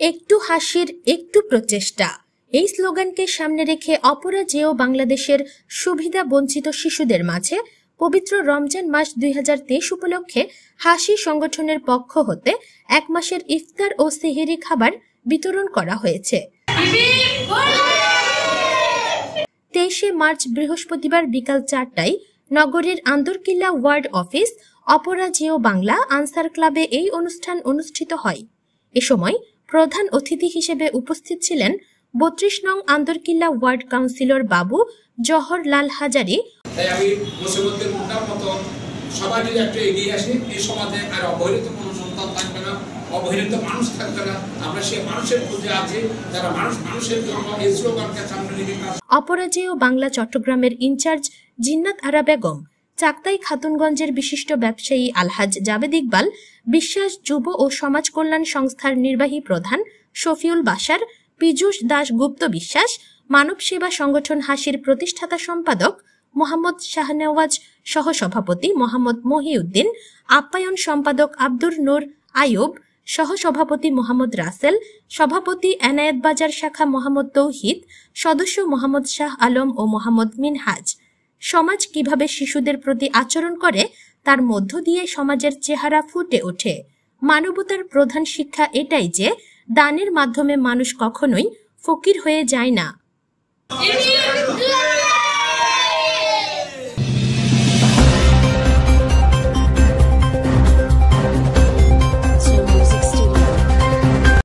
একটু হাসির একটু প্রচেষ্টা। এই স্লোগানকে সামনে রেখে অপরাজেয় বাংলাদেশের সুবিধা বঞ্চিত শিশুদের মাঝে পবিত্র রমজান মাস দুই উপলক্ষে হাসি সংগঠনের পক্ষ হতে এক মাসের ইফতার ও সেহেরি খাবার বিতরণ করা হয়েছে। তেইশে মার্চ বৃহস্পতিবার বিকাল চারটায় নগরের আন্দরকিল্লা ওয়ার্ড অফিস অপরাজেয় বাংলা আনসার ক্লাবে এই অনুষ্ঠান অনুষ্ঠিত হয়। এ সময় প্রধান অতিথি হিসেবে উপস্থিত ছিলেন বত্রিশ নং আন্দরকিল্লা ওয়ার্ড কাউন্সিলর বাবু জহর লাল হাজারি। তাই আমি মুসিবতের মতো সবাই যদি একটু এগিয়ে আসি এই সমাজে আর অবহেলিত কোনো সন্তান থাকবে না অবহেলিত মানুষ থাকবে না। আমরা সেই মানুষের খুঁজে আছি যারা মানুষ মানুষের জন্য এই স্লোগানকে সামনে কাজ অপরাজেয় বাংলা চট্টগ্রামের ইনচার্জ জিন্নাত আরা বেগম চাকতাই খাতুনগঞ্জের বিশিষ্ট ব্যবসায়ী আলহাজ জাবেদ ইকবাল, বিশ্বাস যুব ও সমাজ কল্যাণ সংস্থার নির্বাহী প্রধান শফিউল বাসার পীযূষ দাস গুপ্ত বিশ্বাস, মানব সেবা সংগঠন হাসির প্রতিষ্ঠাতা সম্পাদক মোহাম্মদ শাহনেওয়াজ, সহসভাপতি মোহাম্মদ মহিউদ্দিন, আপ্যায়ন সম্পাদক আব্দুর নূর আয়ুব সহসভাপতি মোহাম্মদ রাসেল, সভাপতি এনায়েত বাজার শাখা মোহাম্মদ তৌহিদ, সদস্য মোহাম্মদ শাহ আলম ও মোহাম্মদ মিনহাজ। সমাজ কীভাবে শিশুদের প্রতি আচরণ করে, তার মধ্য দিয়ে সমাজের চেহারা ফুটে ওঠে। মানবতার প্রধান শিক্ষা এটাই যে, দানের মাধ্যমে মানুষ কখনোই ফকির হয়ে যায় না।